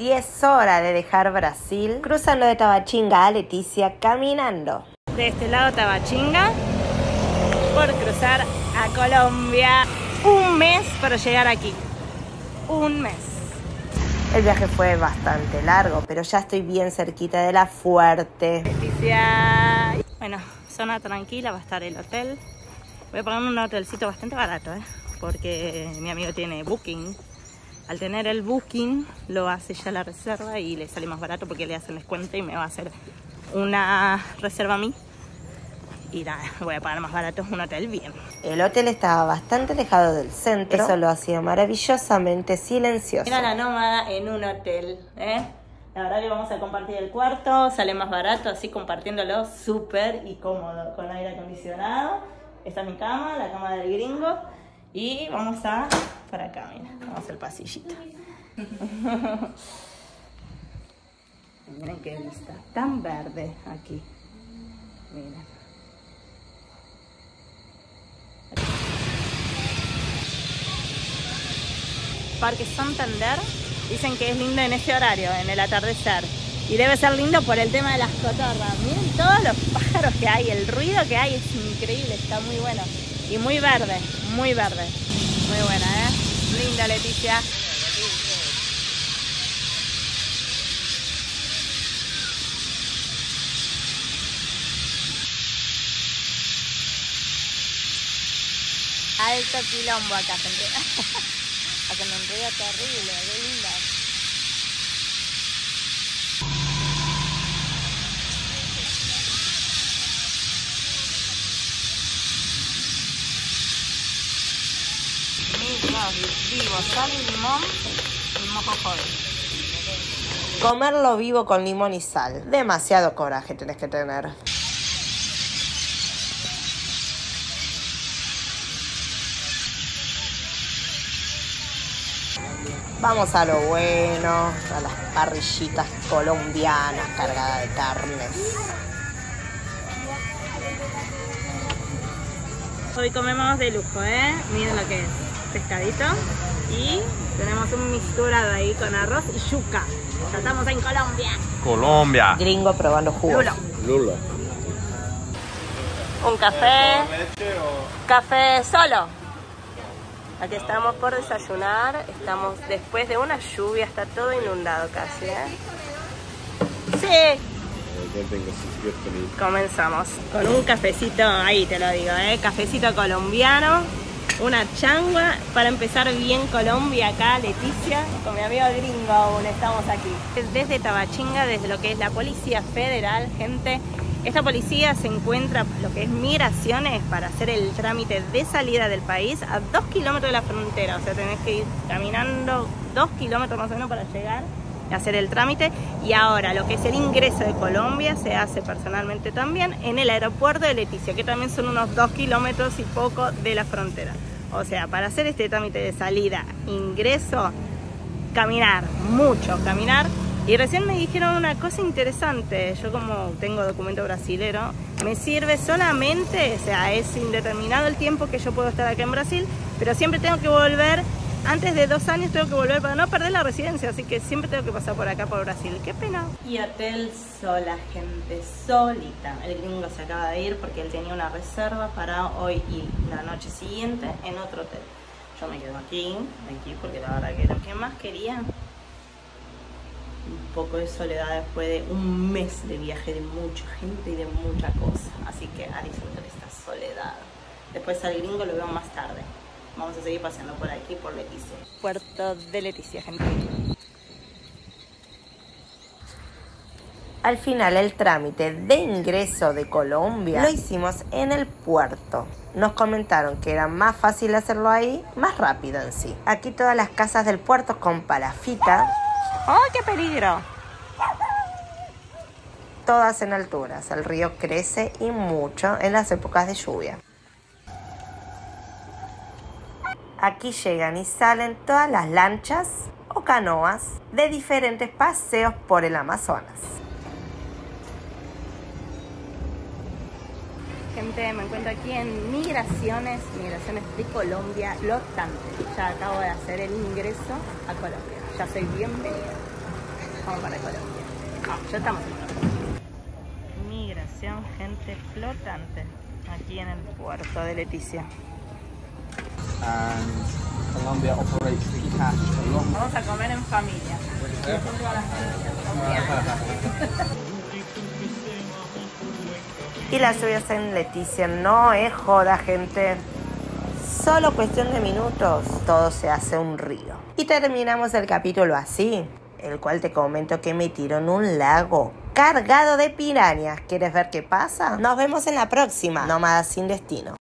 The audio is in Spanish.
y es hora de dejar Brasil, cruzando de Tabachinga a Leticia caminando. De este lado Tabachinga, por cruzar a Colombia. Un mes para llegar aquí. Un mes. El viaje fue bastante largo, pero ya estoy bien cerquita de la fuerte. Leticia. Bueno, zona tranquila va a estar el hotel. Voy a pagar un hotelcito bastante barato, ¿eh? porque mi amigo tiene booking. Al tener el booking, lo hace ya la reserva y le sale más barato porque le hacen descuento y me va a hacer una reserva a mí. Y nada, voy a pagar más barato un hotel bien. El hotel estaba bastante alejado del centro, eso lo hacía maravillosamente silencioso. Mira la nómada en un hotel, ¿eh? La verdad que vamos a compartir el cuarto, sale más barato, así compartiéndolo súper y cómodo, con aire acondicionado. Esta es mi cama, la cama del gringo. Y vamos a, para acá, mira, vamos al pasillito. Miren qué vista, tan verde aquí. Miren. Parque Santander dicen que es lindo en este horario, en el atardecer. Y debe ser lindo por el tema de las cotorras. Miren todos los pájaros que hay, el ruido que hay es increíble, está muy bueno. Y muy verde, muy verde. Muy buena, ¿eh? Linda Leticia. Alto quilombo acá, gente. Hacen un ruido terrible, qué linda. Vivo, sal y limón y mojo joven. Comerlo vivo con limón y sal. Demasiado coraje tenés que tener. Vamos a lo bueno, a las parrillitas colombianas cargadas de carnes. Hoy comemos de lujo, ¿eh? Miren lo que es. Pescadito. Y tenemos un misturado ahí con arroz y yuca. Ya estamos en Colombia. Colombia. Gringo probando jugos. Lulo. Lula. Un café. Café solo. Aquí estamos por desayunar. Estamos después de una lluvia. Está todo inundado casi, ¿eh? Sí. Comenzamos con un cafecito, ahí te lo digo, ¿eh? cafecito colombiano, una changua. Para empezar bien Colombia acá, Leticia, con mi amigo gringo aún estamos aquí. Desde Tabachinga, desde lo que es la Policía Federal, gente, esta policía se encuentra lo que es migraciones para hacer el trámite de salida del país a dos kilómetros de la frontera, o sea, tenés que ir caminando dos kilómetros más o menos para llegar hacer el trámite y ahora lo que es el ingreso de Colombia se hace personalmente también en el aeropuerto de Leticia, que también son unos dos kilómetros y poco de la frontera. O sea, para hacer este trámite de salida, ingreso, caminar, mucho caminar. Y recién me dijeron una cosa interesante, yo como tengo documento brasilero, me sirve solamente, o sea, es indeterminado el tiempo que yo puedo estar acá en Brasil, pero siempre tengo que volver antes de dos años tengo que volver para no perder la residencia, así que siempre tengo que pasar por acá, por Brasil. Qué pena. Y hotel sola, gente, solita. El gringo se acaba de ir porque él tenía una reserva para hoy y la noche siguiente en otro hotel. Yo me quedo aquí, aquí, porque la verdad que lo que más quería, un poco de soledad después de un mes de viaje de mucha gente y de mucha cosa. Así que a disfrutar esta soledad. Después al gringo lo veo más tarde. Vamos a seguir paseando por aquí, por Leticia. Puerto de Leticia, gente. Al final el trámite de ingreso de Colombia lo hicimos en el puerto. Nos comentaron que era más fácil hacerlo ahí, más rápido en sí. Aquí todas las casas del puerto con palafita. ¡Ay, qué peligro! Todas en alturas. El río crece y mucho en las épocas de lluvia. Aquí llegan y salen todas las lanchas o canoas de diferentes paseos por el Amazonas. Gente, me encuentro aquí en Migraciones, Migraciones de Colombia, Los Tantes. Ya acabo de hacer el ingreso a Colombia. Ya soy bienvenida. Vamos para Colombia. Ya estamos en Colombia. Migración, gente flotante. Aquí en el puerto de Leticia. And Colombia operates the cash along. Vamos a comer en familia. Colombianas. Y las lluvias en Leticia no es joda, gente. Solo cuestión de minutos, todo se hace un río. Y terminamos el capítulo así, el cual te comento que me tiró en un lago cargado de pirañas. ¿Quieres ver qué pasa? Nos vemos en la próxima, Nómadas sin destino.